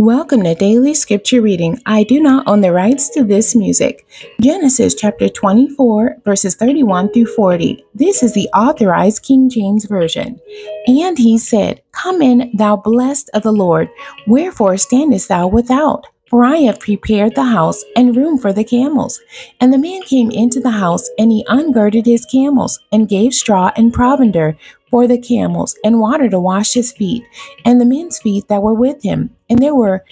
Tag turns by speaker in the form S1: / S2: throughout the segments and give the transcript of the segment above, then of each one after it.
S1: Welcome to Daily Scripture Reading. I do not own the rights to this music. Genesis chapter 24, verses 31 through 40. This is the authorized King James Version. And he said, Come in, thou blessed of the Lord. Wherefore standest thou without? For I have prepared the house and room for the camels. And the man came into the house, and he ungirded his camels, and gave straw and provender for the camels, and water to wash his feet, and the men's feet that were with him. And there were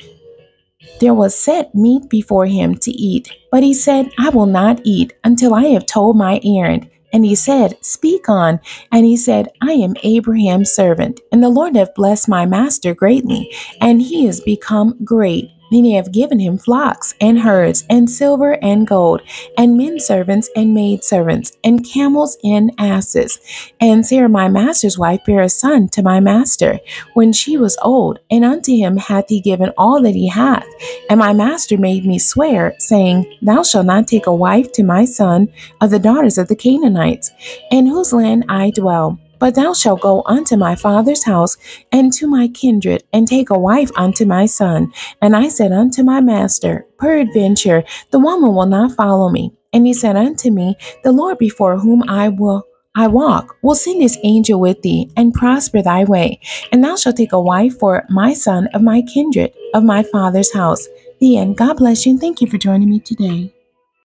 S1: there was set meat before him to eat. But he said, I will not eat until I have told my errand. And he said, Speak on. And he said, I am Abraham's servant, and the Lord hath blessed my master greatly, and he is become great. Many have given him flocks and herds and silver and gold and men servants and maid servants and camels and asses. And Sarah my master's wife bare a son to my master when she was old, and unto him hath he given all that he hath. And my master made me swear, saying, Thou shalt not take a wife to my son of the daughters of the Canaanites, in whose land I dwell but thou shalt go unto my father's house and to my kindred, and take a wife unto my son. And I said unto my master, Peradventure, the woman will not follow me. And he said unto me, The Lord before whom I will I walk, will send his angel with thee, and prosper thy way. And thou shalt take a wife for my son of my kindred, of my father's house. The end. God bless you, and thank you for joining me today.